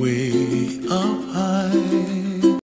way.